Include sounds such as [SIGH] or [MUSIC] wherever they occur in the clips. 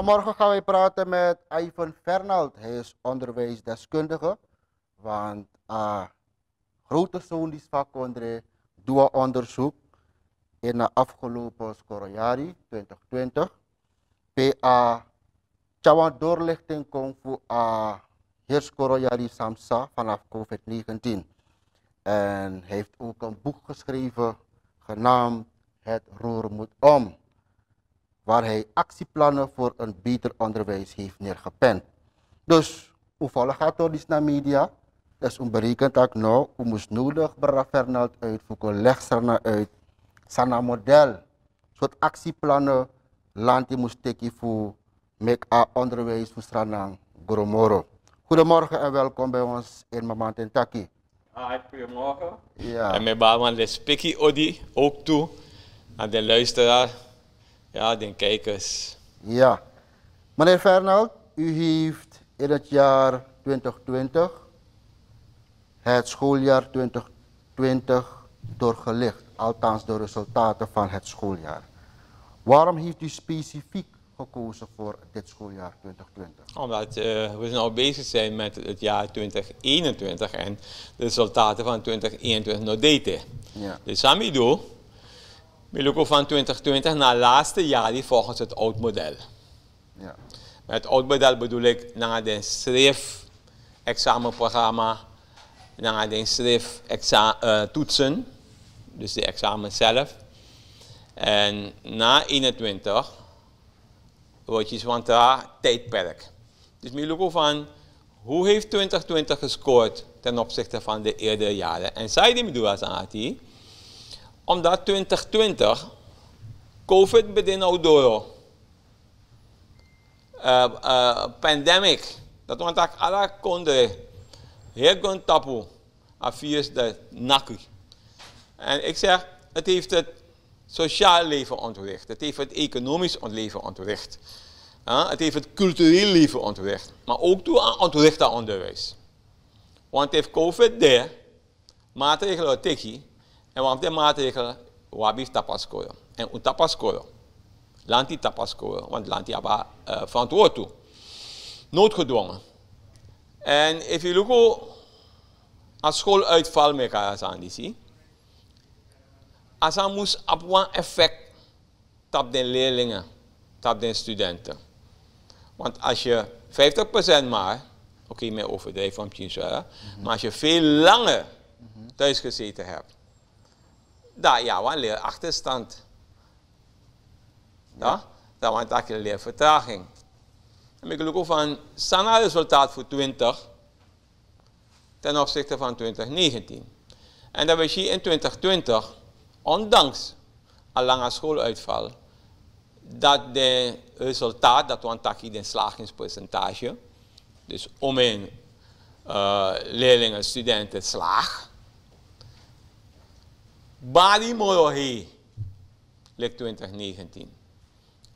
Vanmorgen gaan wij praten met Ivan Fernald. Hij is onderwijsdeskundige. Want uh, grote zoon die vakondre doet onderzoek in de afgelopen scorejari 2020. PA Chawan doorlichting komt voor uh, heerscorejari Samsa vanaf COVID-19. En heeft ook een boek geschreven genaamd Het roer moet om waar hij actieplannen voor een beter onderwijs heeft neergepend. Dus, hoe volgt gaat door die media? Dat is een berekend dat nou, hoe moest nodig Bra Fernald uitvoeren, leg er naar uit. Sana model, soort actieplannen, land die moest tekenen voor make a onderwijs voor Stranang Goromoro. Goedemorgen en welkom bij ons in Mama Taki. Hi, goedemorgen. Ja. En mijn baan de Spikkie Odi ook toe aan de luisteraar. Ja, de kijkers. Ja. Meneer Fernald, u heeft in het jaar 2020, het schooljaar 2020, doorgelicht. Althans, de resultaten van het schooljaar. Waarom heeft u specifiek gekozen voor dit schooljaar 2020? Omdat uh, we nou bezig zijn met het jaar 2021 en de resultaten van 2021 nog daten. Ja. Dus Samido Miluko van 2020 naar het laatste jaar volgens het oud model. Ja. Met het oud model bedoel ik naar de schrift examenprogramma, naar de schrift uh, toetsen, dus de examen zelf. En na 21 wordt je van tijdperk. Dus Miluko van hoe heeft 2020 gescoord ten opzichte van de eerdere jaren? En zij die bedoel als aan omdat 2020 COVID bedin door. Uh, uh, pandemic. Dat want ik alle konden heel goed tapu. A de nakki. En ik zeg, het heeft het sociaal leven ontwricht. Het heeft het economisch leven ontwricht. Het heeft het cultureel leven ontwricht. Maar ook toe aan ontwricht onderwijs. Want heeft COVID daar maatregelen tikkie en want de maatregelen wabi tapaskoyo. En un tapaskoyo. Lanti tapaskoyo. Want lanti hebben uh, verantwoord toe. Noodgedwongen. En als je look als schooluitval met aan die zie. Als moest op een effect op de leerlingen, op de studenten. Want als je 50% maar, oké, okay, met overdrijven van -hmm. maar als je veel langer thuis gezeten hebt, daar ja, een leerachterstand. Ja? Dat want dat je leervertraging. En ik ook van sana resultaat voor 20 ten opzichte van 2019. En dat we zien in 2020, ondanks een lange schooluitval, dat de resultaat, dat we een de slagingspercentage, dus om een uh, leerlingen, studenten slaag, Badi Morohi, ligt 2019.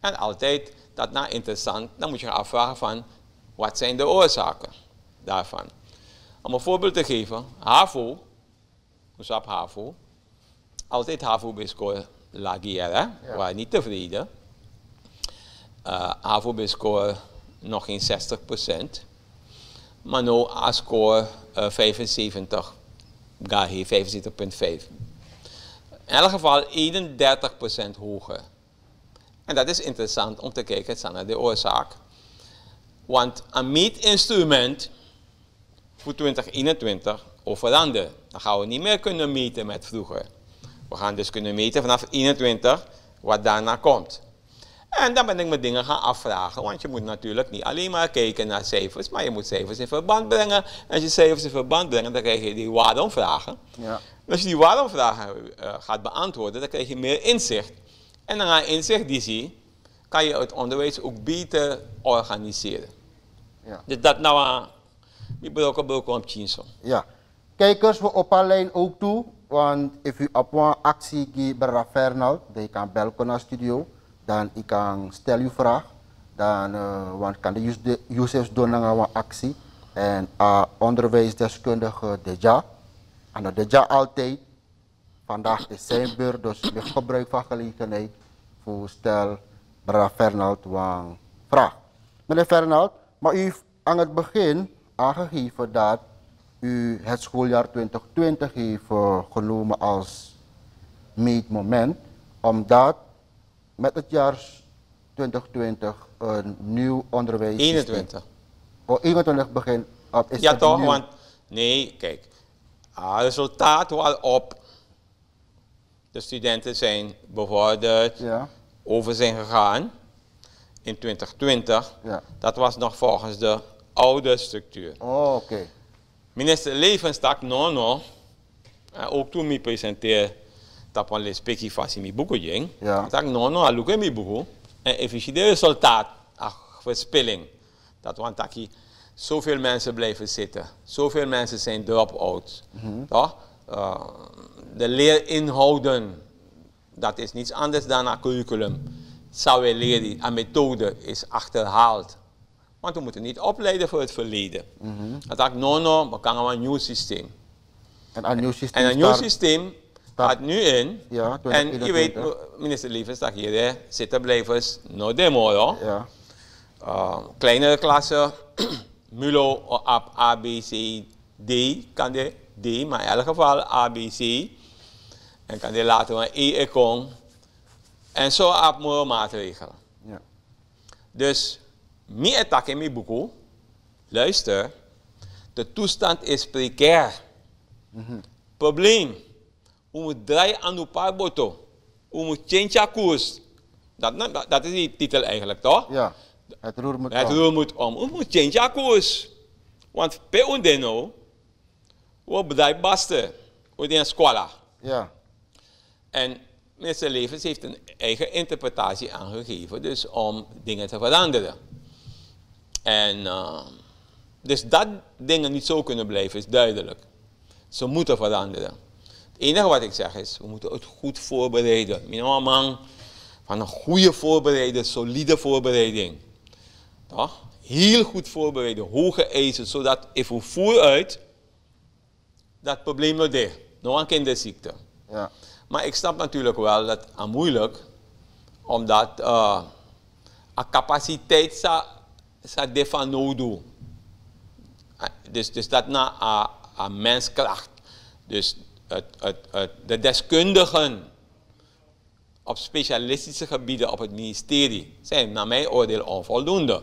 En altijd, dat nou interessant, dan moet je afvragen van, wat zijn de oorzaken daarvan? Om een voorbeeld te geven, HAVO, Oesap HAVO, altijd HAVO bij lagier, hè? waren niet tevreden. Uh, HAVO bij nog geen 60%. Maar nu a score uh, 75, GAHI 75,5 in elk geval 31% hoger. En dat is interessant om te kijken naar de oorzaak. Want een meetinstrument voor 2021 veranderen. Dan gaan we niet meer kunnen meten met vroeger. We gaan dus kunnen meten vanaf 21 wat daarna komt. En dan ben ik me dingen gaan afvragen, want je moet natuurlijk niet alleen maar kijken naar cijfers, maar je moet cijfers in verband brengen. En als je cijfers in verband brengt, dan krijg je die waarom-vragen. Ja. als je die waarom-vragen uh, gaat beantwoorden, dan krijg je meer inzicht. En dan aan inzicht die zie, kan je het onderwijs ook beter organiseren. Ja. Dus dat nou aan, je bedoelt ook op Ja. Kijkers, we op alleen ook toe, want als u op een actie bij Fernald, dan kan bellen naar studio dan ik kan stel uw vraag. Dan uh, want kan de users doen naar een actie. En uh, onderwijsdeskundige Deja. En Deja altijd. Vandaag is zijn beurt, dus we gebruik van gelegenheid voor stel Bra Fernald een vraag. Meneer Fernald, maar u heeft aan het begin aangegeven dat u het schooljaar 2020 heeft uh, genomen als meetmoment, omdat met het jaar 2020 een nieuw onderwijs. 21. Oh, 21 begin. Uh, is Ja toch, nieuw? want nee, kijk, het resultaat wel op. De studenten zijn bevorderd, Ja, over zijn gegaan in 2020. ja. Dat was nog volgens de oude structuur. Oh, oké. Minister Levenstak, no, no. En ook toen ik presenteer dat van lespeki fasi mi buku jeng. Ja. Tak no, no, aluke mi buku. En efficiënt resultaat, ach, verspilling. Dat want zoveel mensen blijven zitten. Zoveel mensen zijn drop-out. Toch? Uh, de leerinhouden, dat is niets anders dan een curriculum. Zou je leren, een methode is achterhaald. Want we moeten niet opleiden voor het verleden. Dat dacht no, no, we gaan een nieuw systeem. En een nieuw systeem. En een nieuw systeem gaat nu in. Ja, en je weet, 2021. minister Lievens, dat hier, hè, zittenblijvers, no demo, hoor. Ja, Uh, kleinere klassen, [CLEARS THROAT] MULO op A, B, C, D, kan de D, maar in elk geval A, B, C. En kan de later een E-econ. En zo op meer maatregelen. ja. Dus, mi attack in mijn boek, luister, de toestand is precair. Probleem, we moeten draaien aan de paarboto. We moeten change koers. Dat, dat, dat is die titel eigenlijk, toch? ja. Het roer moet Het om. roer moet om. Change koers. Want per ons nou, we bedrijf basten. We zijn squala. Ja, En minister Levens heeft een eigen interpretatie aangegeven, dus om dingen te veranderen. En eh, dus dat dingen niet zo kunnen blijven is duidelijk. Ze moeten veranderen. Het enige wat ik zeg is, we moeten het goed voorbereiden. Minimaal man van een goede voorbereiding, solide voorbereiding. Toch? Heel goed voorbereiden, hoge eisen, zodat if we vooruit dat probleem nog dicht. Nog een kinderziekte. ja. Maar ik snap natuurlijk wel dat het moeilijk, omdat uh, capaciteit sa, sa defa nodu. Ah, Dus, dus dat na een, een menskracht. Dus het, het, het, de deskundigen op specialistische gebieden op het ministerie zijn naar mijn oordeel onvoldoende.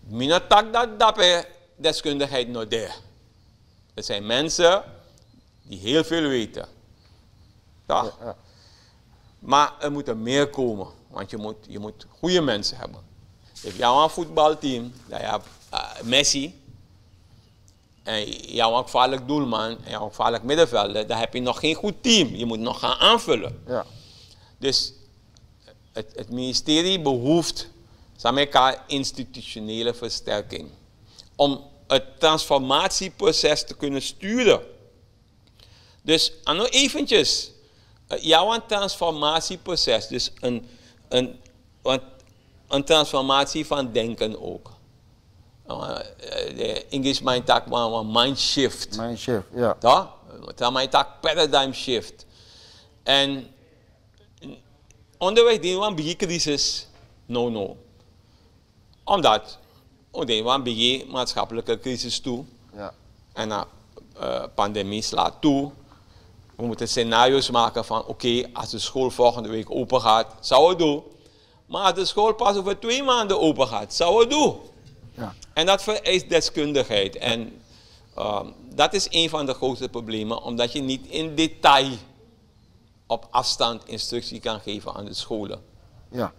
Mina tak dat dape deskundigheid nog daar. Er zijn mensen die heel veel weten. Toch? ja. Maar er moet er meer komen, want je moet, je moet goede mensen hebben. If jou een voetbalteam, dat je hebt uh, Messi, en jou een gevaarlijk doelman, en jou een gevaarlijk middenvelder, dan heb je nog geen goed team. Je moet nog gaan aanvullen. ja. Dus het, het ministerie behoeft elkaar institutionele versterking. Om het transformatieproces te kunnen sturen. Dus nog eventjes. eh, Jouw transformatieproces, dus een, een, een transformatie van denken ook. De English mind tak mind shift. Mijn chef, ja. Toch? Dat tak paradigm shift. En onderwijs die een beetje crisis, no no. Omdat, we die een maatschappelijke crisis toe. Ja, En de uh, pandemie slaat toe. We moeten scenario's maken van oké, als de school volgende week open gaat, zou het doen. Maar als de school pas over twee maanden open gaat, zou het doen. Ja. En dat vereist deskundigheid. En ehm, dat is een van de grootste problemen, omdat je niet in detail op afstand instructie kan geven aan de scholen. ja.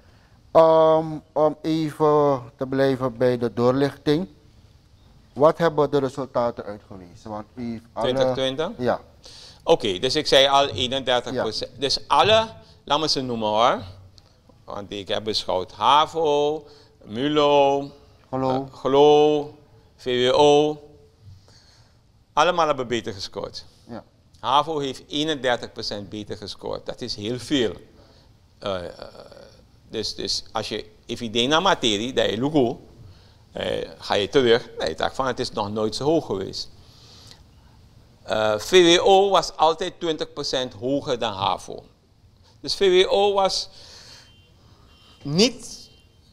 Um, om even te blijven bij de doorlichting. Wat hebben de resultaten uitgewezen? Want u heeft alle... 2020? Ja, Oké, dus ik zei al 31% Dus alle, laat me ze noemen hoor. Want ik heb beschouwd HAVO, MULO, hallo. eh, GLO, VWO. Allemaal hebben beter gescoord. Ja, HAVO heeft 31% beter gescoord. Dat is heel veel. Eh, eh, dus, dus als je even naar materie, dat je logo, eh, ga je terug. Nee, je dacht van het is nog nooit zo hoog geweest. VWO was altijd 20% hoger dan HAVO. Dus VWO was niet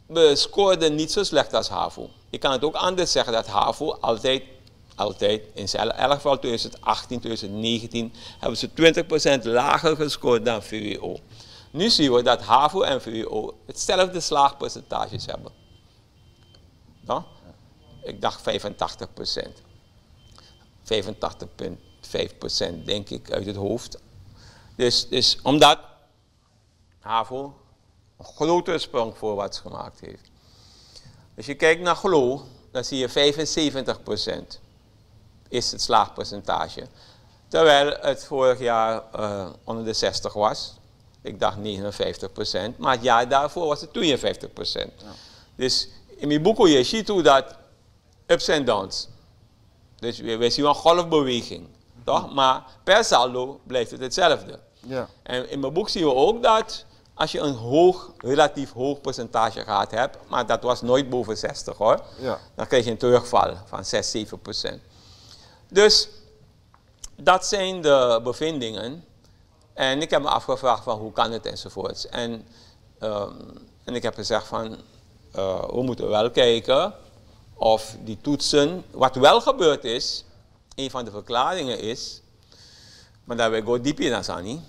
we scoorden niet zo slecht als HAVO. Ik kan het ook anders zeggen dat HAVO altijd, altijd, in elk geval 2018, 2019, hebben ze 20% lager gescoord dan VWO. Nu zien we dat HAVO en VWO hetzelfde slaagpercentages hebben. Ik dacht 85% 85,5% denk ik uit het hoofd. Dus, dus omdat HAVO een grote sprong voorwaarts gemaakt heeft. Als je kijkt naar GLO, dan zie je 75% is het slaagpercentage. Terwijl het vorig jaar uh, onder de 60 was. Ik dacht 59% Maar het jaar daarvoor was het 52 Ja. Dus in mijn boek je ziet hoe dat ups en downs. Dus we, we zien een golfbeweging. Toch? Maar per saldo blijft het hetzelfde. Ja. En in mijn boek zien we ook dat als je een hoog, relatief hoog percentage gehad hebt, maar dat was nooit boven 60 hoor, ja. dan krijg je een terugval van 6, 7 procent. Dus dat zijn de bevindingen. En ik heb me afgevraagd van hoe kan het enzovoorts. En, um, en ik heb gezegd van uh, we moeten wel kijken of die toetsen, wat wel gebeurd is, een van de verklaringen is, maar daar wil ik go diep in Asani,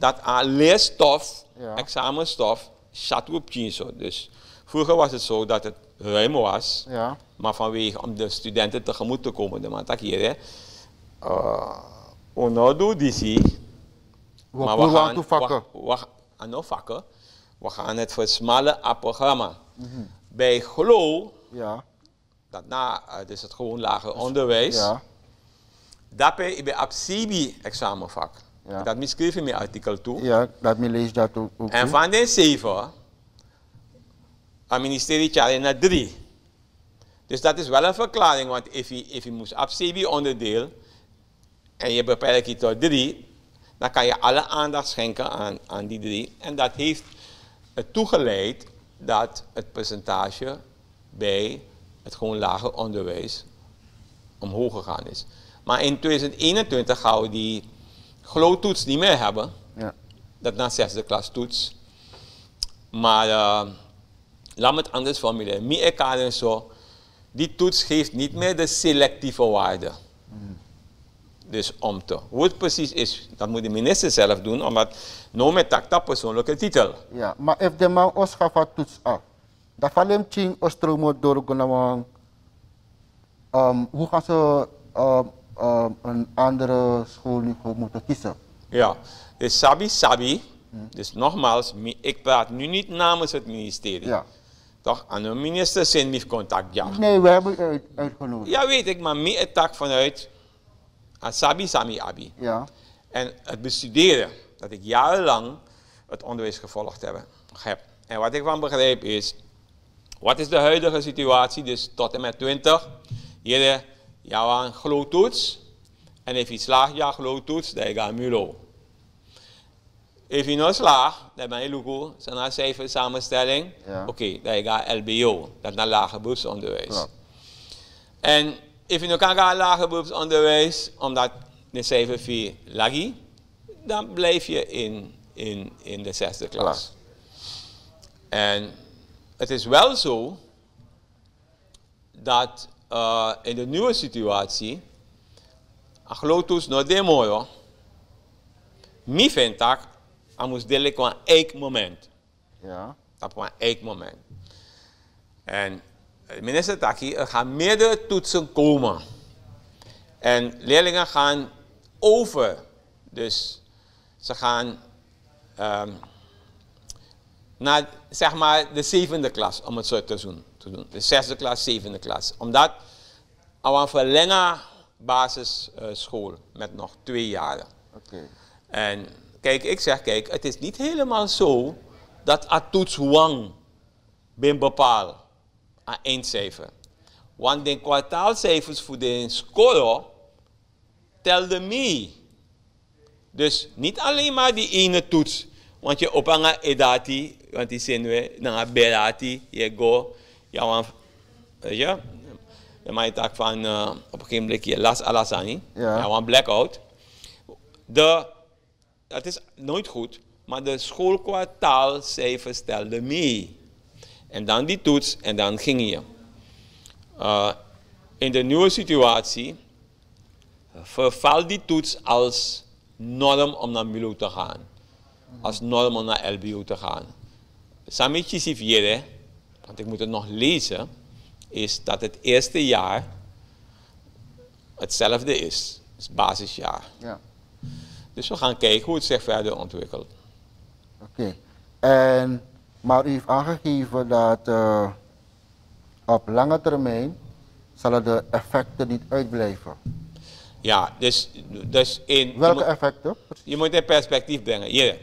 dat aan leerstof, ja. examenstof, zat op zo. Dus vroeger was het zo dat het ruim was, ja. maar vanwege om de studenten tegemoet te komen, de matakire, uh, onodo disi, maar we gaan, we, we, we, vakken, we gaan het versmallen programma. Mm -hmm. Bij GLO, ja. dat na, uh, dus het gewoon lager onderwijs, ja. je bij examenvak. Ja. Dat schreef in mijn artikel toe. Ja, dat me lees dat ook. ook en van de zeven, het ministerie tjare naar drie. Dus dat is wel een verklaring, want als je, if je moest op onderdeel en je beperkt je tot drie, dan kan je alle aandacht schenken aan, aan die drie. En dat heeft het toegeleid dat het percentage bij het gewoon lager onderwijs omhoog gegaan is. Maar in 2021 gaan we die GLO-toets niet meer hebben. Ja. Dat na zesde klas toets. Maar uh, laat me het anders formuleren. Mi en zo, die toets geeft niet meer de selectieve waarde. Mm. Dus om te. Hoe het precies is, dat moet de minister zelf doen, omdat no met dat persoonlijke titel. Ja, maar als de man ons gaat toets af, dan valt hem ching ostromo door um, hoe gaan ze um, een andere schoolniveau moeten kiezen? Ja, dus sabi sabi, dus nogmaals, ik praat nu niet namens het ministerie. Ja. Toch, aan de minister zijn niet contact, ja. Nee, we hebben het uitgenodigd. Ja, weet ik, maar meer tak vanuit Sabi Sami Abi. Ja. En het bestuderen, dat ik jarenlang het onderwijs gevolgd heb. heb. En wat ik van begrijp is, wat is de huidige situatie, dus tot en met 20. Hier, ja, een gloedtoets. En als je slaagt, ja, gloedtoets, dan ga je mulo. Als je nou slaagt, dan ben je lugu, zijn cijfer samenstelling. Ja. Oké, okay, dan ga je LBO, dat is naar lager beroepsonderwijs. Ja. En als je nu kan gaan lager beroepsonderwijs, omdat de cijfer 4 lagi, dan blijf je in, in, in de zesde klas. En het is wel zo dat uh, in de nieuwe situatie, aglotus no demo yo, mi dat, amus dele kwa een moment. Ja. Dat een moment. En minister Taki, er gaan meerdere toetsen komen. En leerlingen gaan over. Dus ze gaan um, naar zeg maar de zevende klas, om het zo te doen. Te doen. De zesde klas, zevende klas. Omdat we verlengen basisschool met nog twee jaren. Okay. En kijk, ik zeg, kijk, het is niet helemaal zo dat Atoets Wang ben bepaald aan eindcijfer. Want de kwartaalcijfers voor de school telden mee. Dus niet alleen maar die ene toets. Want je op een edati, want die zijn we, naar berati, je go, ja, weet je, tak van uh, op een gegeven moment je las alasani, ja, ja want blackout. De, dat is nooit goed, maar de schoolkwartaalcijfers telden mee. En dan die toets en dan ging je. Uh, in de nieuwe situatie vervalt die toets als norm om naar MILO te gaan. Als norm om naar LBO te gaan. Samitje vierde, want ik moet het nog lezen, is dat het eerste jaar hetzelfde is. Het is basisjaar. Ja. Dus we gaan kijken hoe het zich verder ontwikkelt. Oké. En, maar u heeft aangegeven dat uh, op lange termijn zullen de effecten niet uitblijven. Ja, dus, dus in... Welke effecten? Je moet in perspectief brengen. Hier.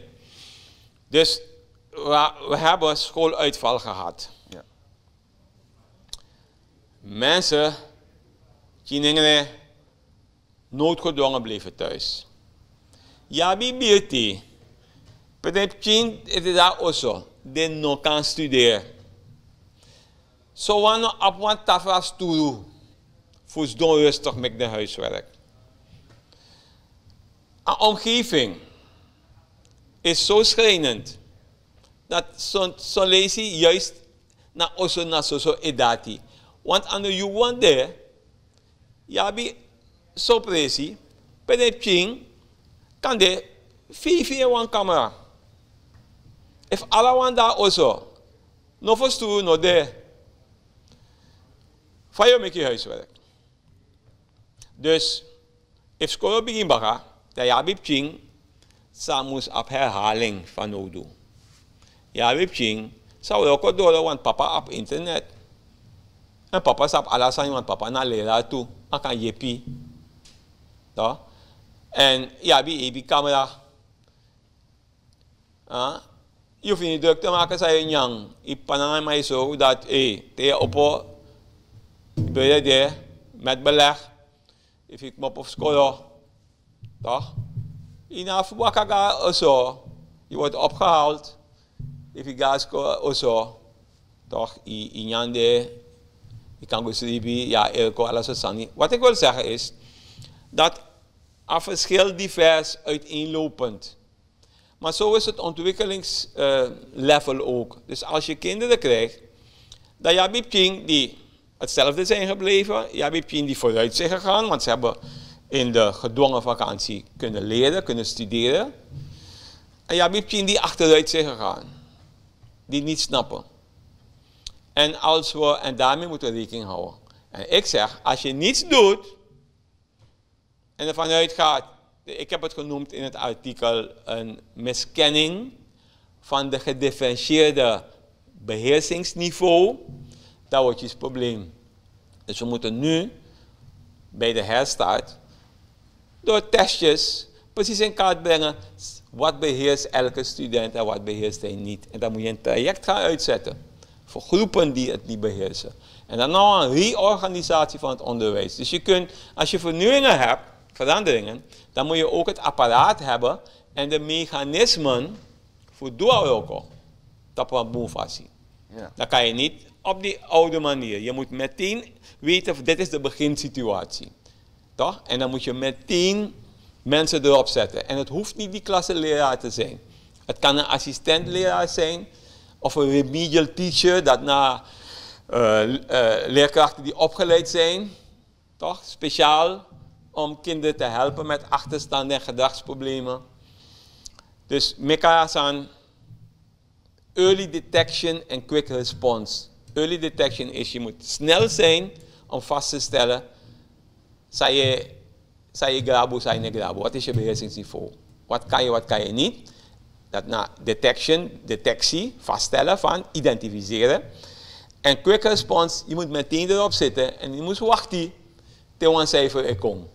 Dus we, we hebben schooluitval gehad. Mensen, kinderen, noodgedwongen bleven thuis. Ja, BBT. Pedep chin, het is daar ook De no kan studeren. Zo wanneer op een tafel stoel. Voels don rustig met de huiswerk. Een omgeving is zo schrijnend dat zo'n zo juist naar oso na so so edati. Want aan de juwan de, ja bi so presi, pede ching, kan de vier in one camera. If daar also, no for stu no de. Van make je huiswerk. Dus, if school begin baga, dan ja bi ching, samus op herhaling van. Ja, we ching. Zou ook door want papa op internet. En papa sap alasan want papa na lera toe. Akan yepi. Toch? En ja, bi ebi camera. Ah, je hoeft niet druk te maken, zei je nyang. Ik panang mij zo dat, hé, eh, te opo, ben je daar met beleg. If ik mop op school, toch? In Afwakaga zo, je wordt opgehaald ifigasko oso toch i inyande i kan go sribi ja elko alles wat. Wat ik wil zeggen is dat er verschil divers uiteenlopend. Maar zo is het ontwikkelingslevel uh, ook. Dus als je kinderen krijgt, dan heb je die hetzelfde zijn gebleven. Je hebt die vooruit zijn gegaan, want ze hebben in de gedwongen vakantie kunnen leren, kunnen studeren. En je hebt die achteruit zijn gegaan die niet snappen. En, als we, en daarmee moeten we rekening houden. En ik zeg, als je niets doet en ervan uitgaat, ik heb het genoemd in het artikel, een miskenning van de gedifferentieerde beheersingsniveau, dan wordt je het probleem. Dus we moeten nu bij de herstart door testjes precies in kaart brengen wat beheerst elke student en wat beheerst hij niet. En dan moet je een traject gaan uitzetten voor groepen die het niet beheersen. En dan nog een reorganisatie van het onderwijs. Dus je kunt, als je vernieuwingen hebt, veranderingen, dan moet je ook het apparaat hebben en de mechanismen voor doorwerken. Dat wat. Ja. Dan kan je niet op die oude manier. Je moet meteen weten, dit is de beginsituatie. Toch? En dan moet je meteen mensen erop zetten. En het hoeft niet die klasseleraar te zijn. Het kan een assistentleraar zijn of een remedial teacher, dat na uh, uh, leerkrachten die opgeleid zijn, toch? Speciaal om kinderen te helpen met achterstanden en gedragsproblemen. Dus Mekasan, early detection en quick response. Early detection is je moet snel zijn om vast te stellen, zij je je grabo, je niet grabo. Wat is je beheersingsniveau? Wat kan je, wat kan je niet? Dat na detection, detectie, vaststellen van, identificeren. En quick response, je moet meteen erop zitten en je moet wachten tot een cijfer er komt.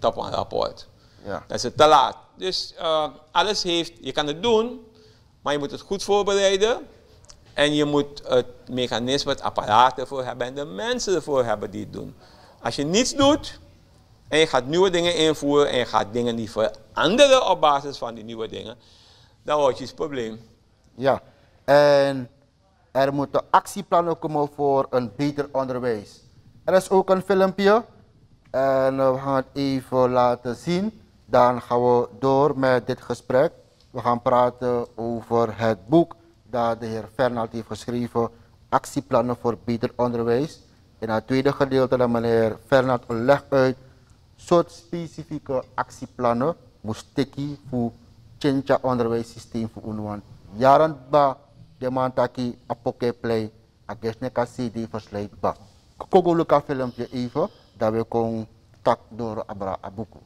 Op een rapport. Ja. Dat is het te laat. Dus uh, alles heeft, je kan het doen, maar je moet het goed voorbereiden. En je moet het mechanisme, het apparaat ervoor hebben en de mensen ervoor hebben die het doen. Als je niets doet, en je gaat nieuwe dingen invoeren en je gaat dingen die veranderen op basis van die nieuwe dingen. Dan wordt je probleem. Ja, en er moeten actieplannen komen voor een beter onderwijs. Er is ook een filmpje en we gaan het even laten zien. Dan gaan we door met dit gesprek. We gaan praten over het boek dat de heer Fernald heeft geschreven actieplannen voor beter onderwijs. In het tweede gedeelte dan meneer Fernand legt uit soort specifieke actieplannen moest teki voor het onderwijssysteem voor UNWAN. Jaren ba de man taki apoke play agesne ka CD verslijt ba. Kogo luka filmpje even dat we kon tak door abra abuku.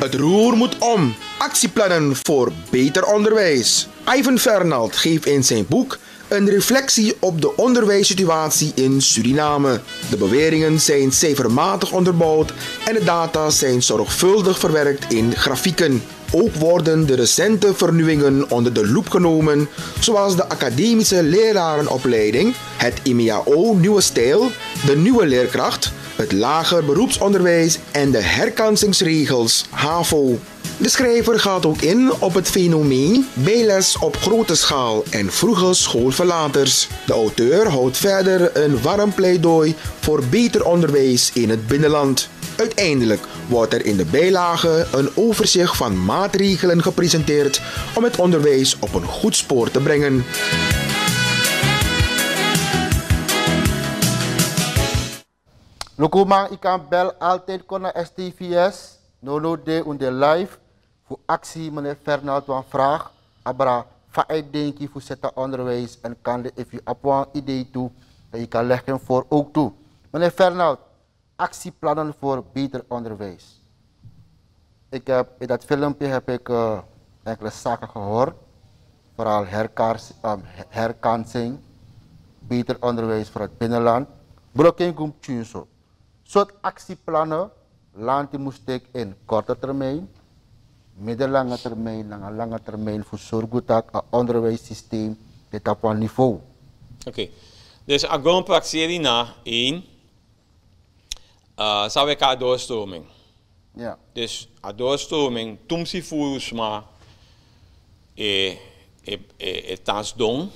Het roer moet om. Actieplannen voor beter onderwijs. Ivan Fernald geeft in zijn boek een reflectie op de onderwijssituatie in Suriname. De beweringen zijn cijfermatig onderbouwd en de data zijn zorgvuldig verwerkt in grafieken. Ook worden de recente vernieuwingen onder de loep genomen, zoals de academische lerarenopleiding, het IMEAO Nieuwe Stijl, de nieuwe leerkracht, het lager beroepsonderwijs en de herkansingsregels HAVO. De schrijver gaat ook in op het fenomeen bijles op grote schaal en vroege schoolverlaters. De auteur houdt verder een warm pleidooi voor beter onderwijs in het binnenland. Uiteindelijk wordt er in de bijlage een overzicht van maatregelen gepresenteerd om het onderwijs op een goed spoor te brengen. Lukuma, ik kan bel altijd naar STVS, no no de de live, voor actie meneer Fernand van vraag, abra, denk denki voor zetten onderwijs en kan if je op een idee toe, dat je kan leggen voor ook toe. Meneer Fernand, actieplannen voor beter onderwijs. Ik heb, in dat filmpje heb ik uh, enkele zaken gehoord, vooral um, herkansing, beter onderwijs voor het binnenland. Blokking komt zo soort actieplannen land moest ik in korte termijn, middellange termijn en lange termijn voor zorgen dat het onderwijssysteem dit op een niveau. Oké, okay. dus ik ga praxeren na één. Uh, zou ik haar doorstroming. Ja. Dus a doorstroming, toen ze volgens mij e, e, e, e, tans doen,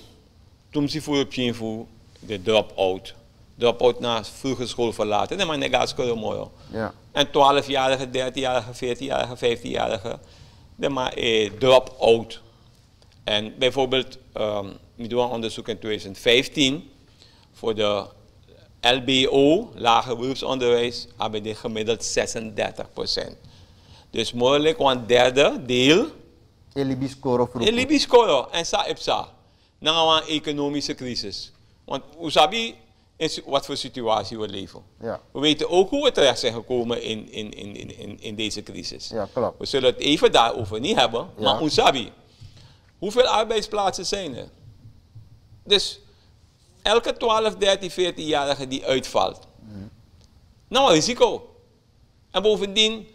toen ze voor de drop-out drop-out na vroege school verlaten. Nee, maar negatie mooi. Ja. En 12-jarige, 13-jarige, 14-jarige, 15-jarige, maar eh, drop-out. En bijvoorbeeld, um, we doen een onderzoek in 2015 voor de LBO, lager beroepsonderwijs, hebben die gemiddeld 36% Dus mogelijk een derde deel. Elibi score of Elibi score en sa ipsa. Na een economische crisis. Want Usabi in wat voor situatie we leven. Ja. We weten ook hoe we terecht zijn gekomen in, in, in, in, in deze crisis. Ja, klopt. We zullen het even daarover niet hebben, ja. maar Unsabi, hoeveel arbeidsplaatsen zijn er? Dus elke 12, 13, 14-jarige die uitvalt, mm. nou een risico. En bovendien,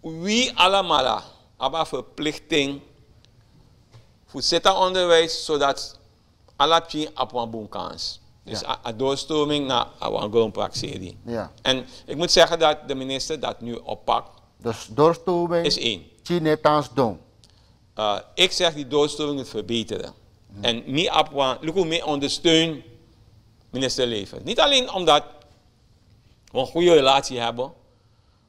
wie allemaal hebben verplichting voor zitten onderwijs, zodat alle op een boom kans. Dus ja. doorstroming naar een grondpraxie. Ja. En ik moet zeggen dat de minister dat nu oppakt. Dus doorstroming is één. Chinetaans doen. Uh, ik zeg die doorstroming moet verbeteren. Hmm. En niet op wat, hoe meer ondersteun minister Leven. Niet alleen omdat we een goede relatie hebben,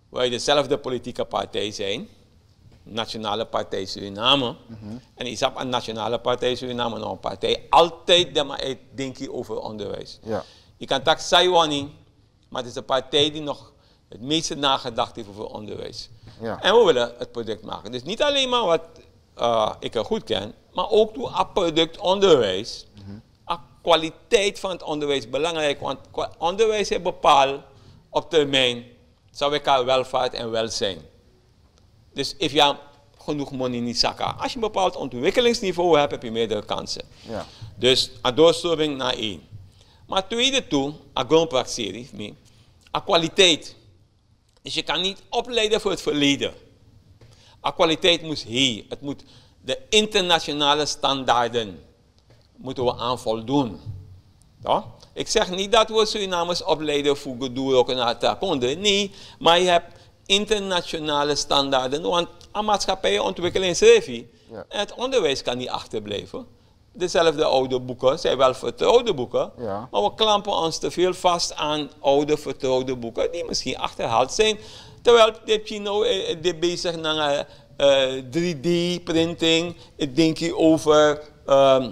wij dezelfde politieke partij zijn. Nationale Partij Suriname. Mm -hmm. En is op een Nationale Partij Suriname nog een partij. Altijd de maar denken over onderwijs. Ja. Je kan tak Saiwani, maar het is een partij die nog het meeste nagedacht heeft over onderwijs. Ja. En we willen het product maken. Dus niet alleen maar wat uh, ik er goed ken, maar ook door het product onderwijs. Mm -hmm. Kwaliteit van het onderwijs belangrijk, want onderwijs is bepaald op termijn zou ik welvaart en welzijn. Dus if je genoeg money niet zakken. Als je een bepaald ontwikkelingsniveau hebt, heb je meerdere kansen. Ja. Dus een doorstroming naar één. Maar tweede toe, een grondpraxie, een kwaliteit. Dus je kan niet opleiden voor het verleden. A kwaliteit moet hier. Het moet de internationale standaarden moeten we aan voldoen. Ik zeg niet dat we Surinamers opleiden voor gedoe ook een Nee, maar je hebt internationale standaarden. Want een maatschappij ontwikkelen in ja. Het onderwijs kan niet achterblijven. Dezelfde oude boeken zijn wel vertrouwde boeken, ja. maar we klampen ons te veel vast aan oude vertrouwde boeken die misschien achterhaald zijn. Terwijl de Chino eh, eh, de bezig naar eh, 3D-printing, ik denk hier over ehm,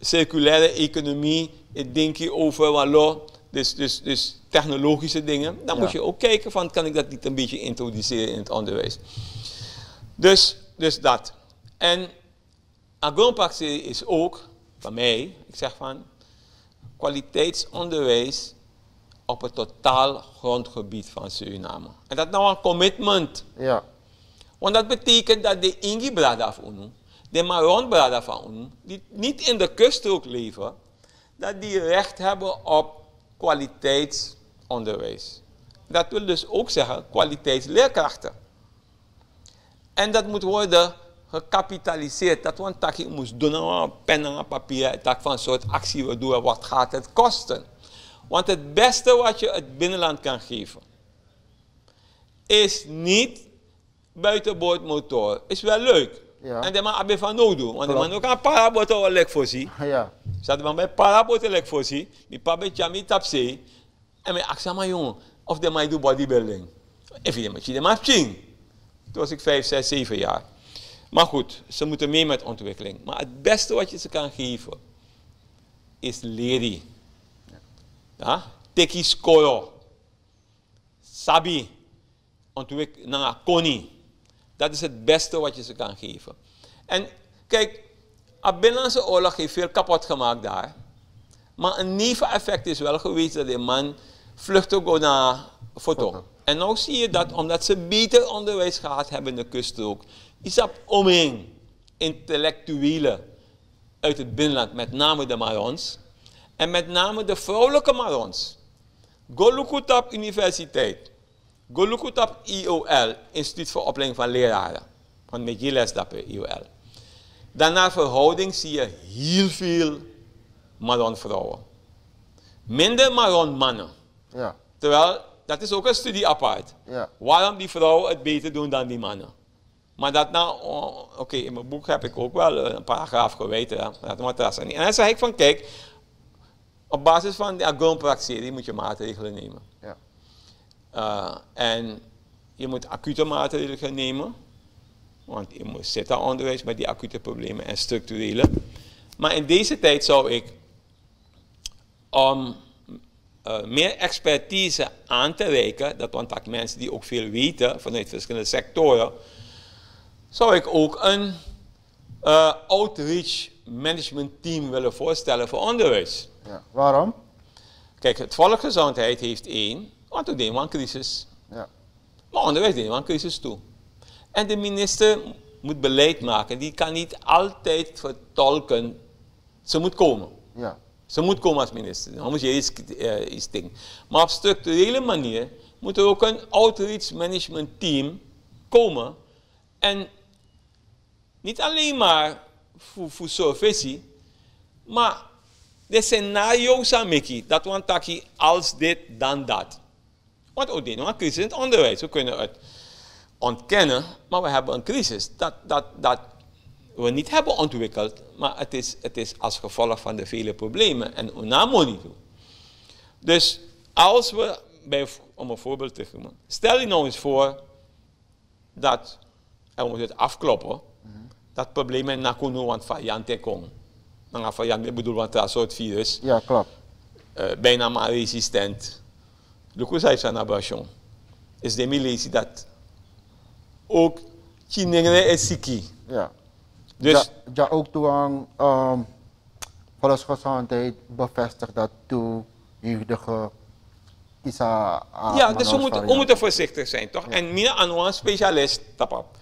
circulaire economie, ik denk hier over wallo, dus, dus, dus technologische dingen. Dan moet je ook kijken van, kan ik dat niet een beetje introduceren in het onderwijs. Dus, dus dat. En agroonpraxie is ook, van mij, ik zeg van, kwaliteitsonderwijs op het totaal grondgebied van Suriname. En dat nou een commitment. Ja. Want dat betekent dat de Ingi Brada van UNU, de Maron Brada van UNU, die niet in de kuststrook leven, dat die recht hebben op kwaliteitsonderwijs. Dat wil dus ook zeggen kwaliteitsleerkrachten. En dat moet worden gecapitaliseerd. Dat want dat je moest doen een pen en papier, dat van soort actie we doen, wat gaat het kosten? Want het beste wat je het binnenland kan geven, is niet buitenboordmotor. Is wel leuk. Ja. En de man heb van nodig doen. Want de man ook een paraboot lek voorzien. Ja. Zat man bij paraboot lek voorzien. Die pabe chami tapse. En mijn aksama jongen. Of de man doet bodybuilding. Even man de ching. Toen was ik 5, 6, 7 jaar. Maar goed, ze moeten mee met ontwikkeling. Maar het beste wat je ze kan geven is leren. Ja? Teki skoro. Sabi. Ontwik na koni. Dat is het beste wat je ze kan geven. En kijk, de binnenlandse oorlog heeft veel kapot gemaakt daar. Maar een neveneffect is wel geweest dat de man vluchtte naar foto. En nu zie je dat omdat ze beter onderwijs gehad hebben in de kuststrook, is dat omheen intellectuelen uit het binnenland, met name de Marons, en met name de vrouwelijke Marons. Golukutap Universiteit, Golukutap IOL, Instituut voor Opleiding van Leraren, want met je les dat IOL. Daarna verhouding zie je heel veel Maron vrouwen. Minder Maron mannen. Ja. Terwijl, dat is ook een studie apart. Ja. Waarom die vrouwen het beter doen dan die mannen. Maar dat nou, oh, oké, in mijn boek heb ik ook wel een paragraaf dat is niet. En dan zeg ik van, kijk, op basis van de agroonpraxie moet je maatregelen nemen. Ja. Uh, en je moet acute maatregelen nemen. Want je moet zitten aan onderwijs met die acute problemen en structurele. Maar in deze tijd zou ik, om eh, meer expertise aan te reiken, dat want dat mensen die ook veel weten vanuit verschillende sectoren, zou ik ook een eh, outreach management team willen voorstellen voor onderwijs. ja. Waarom? Kijk, het volksgezondheid heeft één, want we deden een crisis. Ja. Maar onderwijs deden we een crisis toe. En de minister moet beleid maken. Die kan niet altijd vertolken. Ze moet komen. Ja. Ze moet komen als minister. Dan moet je iets, eh, iets dingen. Maar op structurele manier moet er ook een outreach management team komen. En niet alleen maar voor, voor service, maar de scenario's aan Mickey. Dat taki als dit, dan dat. Want ook dit een crisis in het onderwijs. We kunnen het ontkennen, maar we hebben een crisis. Dat, dat, dat we niet hebben ontwikkeld, maar het is, het is als gevolg van de vele problemen en onamo niet doen. Dus als we, bij, om een voorbeeld te noemen, stel je nou eens voor dat, en we moeten het afkloppen, dat problemen na kunnen want variant te komen. Nou, variant, ik bedoel, want dat soort virus, Ja, klopt. eh, bijna maar resistent. Lucas heeft zijn. Is de milietie dat ook Chinese is ziek. Ja. Dus ja, ja, ook toen um, volksgezondheid bevestigt dat toen huidige Isa. ah, Ja, dus we moeten, we moeten voorzichtig zijn, toch? En mina aan een specialist, tapap.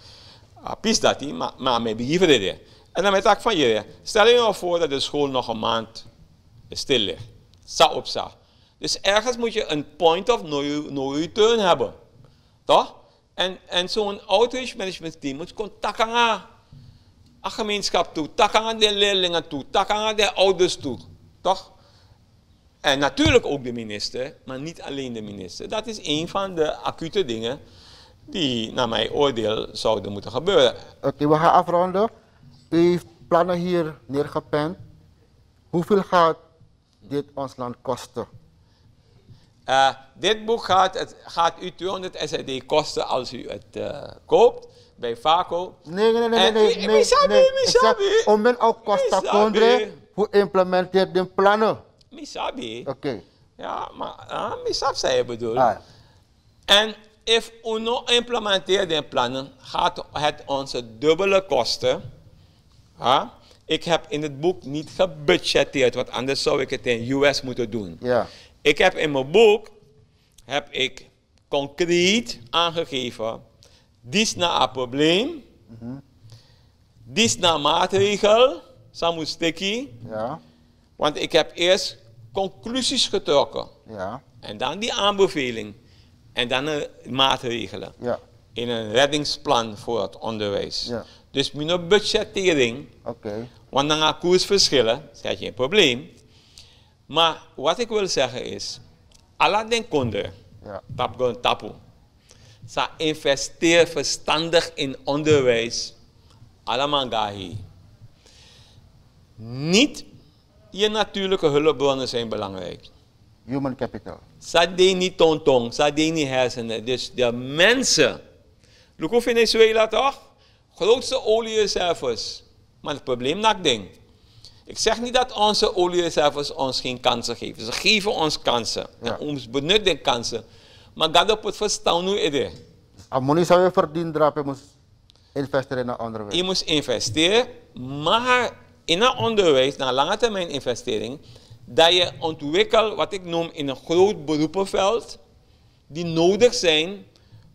Ah, Pis dat hij, maar, maar met begrijpen dit. En dan met ik van je, stel je nou voor dat de school nog een maand stil ligt. Sa op sa. Dus ergens moet je een point of no, no return hebben. Toch? En, en zo'n outreach management team moet contact aan gemeenschap toe, tak aan de leerlingen toe, tak aan de ouders toe. Toch? En natuurlijk ook de minister, maar niet alleen de minister. Dat is een van de acute dingen die naar mijn oordeel zouden moeten gebeuren. Oké, we gaan afronden. U heeft plannen hier neergepend. Hoeveel gaat dit ons land kosten? Uh, dit boek gaat, het, gaat u 200 SID kosten als u het uh, koopt bij Vaco. Nee, nee, nee, En nee, nee. nee, nee. Om men ook Costa. Condre, hoe implementeert de plannen? Misabi. Oké. Ja, maar ah, misap zei je bedoel. Ah, En if UNO implementeert die plannen, gaat het onze dubbele kosten. Ik heb in het boek niet gebudgeteerd, want anders zou ik het in US moeten doen. ja. Ik heb in mijn boek heb ik concreet aangegeven, dit is een probleem, dit is een maatregel, Samustiki, Ja. want ik heb eerst conclusies getrokken Ja. en dan die aanbeveling en dan de maatregelen Ja. in een reddingsplan voor het onderwijs. Ja. Dus mijn budgettering Oké. want dan gaan koersverschillen, is geen probleem. Maar wat ik wil zeggen is, alla den kunden, Ja. tap gewoon tapu. Sa investeer verstandig in onderwijs, allemaal gahi. Niet je natuurlijke hulpbronnen zijn belangrijk. Human capital. Sa de niet tontong, sa de niet hersenen. Dus de mensen. Look Venezuela toch? Grootste oliereserves. Maar het probleem dat ding. Ik zeg niet dat onze oliereserves ons geen kansen geven. Ze geven ons kansen. Ja. En ons benutten kansen. Maar gaat op het verstaan hoe het is. Ammonie zou je verdienen, je moest investeren in onderwijs. Je moet investeren, maar in een onderwijs, naar lange termijn investering, dat je ontwikkelt wat ik noem in een groot beroepenveld, die nodig zijn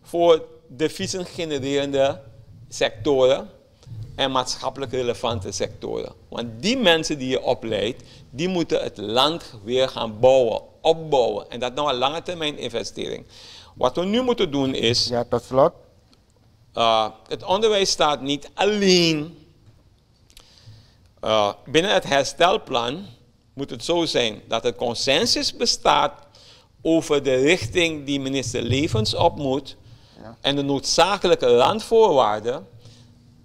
voor de genererende sectoren en maatschappelijk relevante sectoren. Want die mensen die je opleidt, die moeten het land weer gaan bouwen, opbouwen. En dat nou een lange termijn investering. Wat we nu moeten doen is, Ja, tot slot. uh, het onderwijs staat niet alleen. Uh, binnen het herstelplan moet het zo zijn dat er consensus bestaat over de richting die minister Levens op moet Ja. en de noodzakelijke randvoorwaarden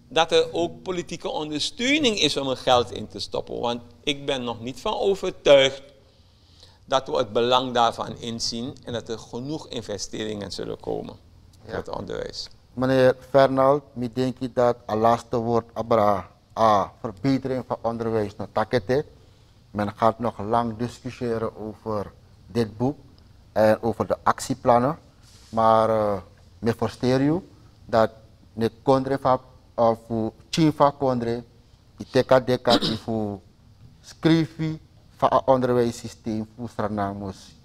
dat er ook politieke ondersteuning is om er geld in te stoppen. Want ik ben nog niet van overtuigd dat we het belang daarvan inzien en dat er genoeg investeringen zullen komen in Ja. het onderwijs. Meneer Fernald, ik denk dat het laatste woord abra a verbetering van onderwijs naar takete. Men gaat nog lang discussiëren over dit boek en over de actieplannen. Maar uh, me versteer u dat ne kondre van of chifa kondre iteka deka ifu schrijven van het onderwijssysteem voor strana moest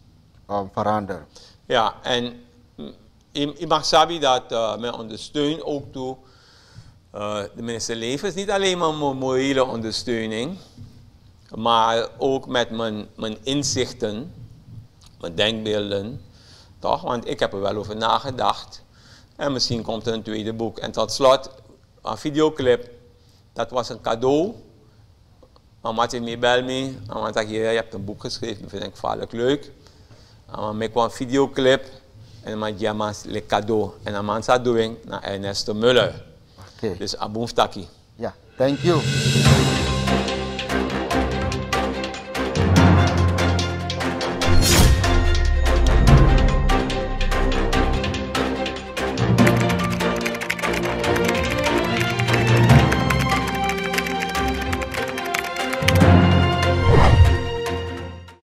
um, veranderen. Ja, en je mag sabi dat uh, men ondersteunt ook toe uh, de minister Levens, niet alleen maar mo- morele ondersteuning, maar ook met mijn, mijn inzichten, mijn denkbeelden, toch? Want ik heb er wel over nagedacht. En misschien komt er een tweede boek. En tot slot, een videoclip, dat was een cadeau. Mama heeft me bel me. Mama zei, je hebt een boek geschreven, dat vind ik vaarlijk leuk. En ik een videoclip en dan ik een cadeau. En dan maak ik doen naar Ernesto Muller. Oké. Dus aboom taki. Ja, thank you.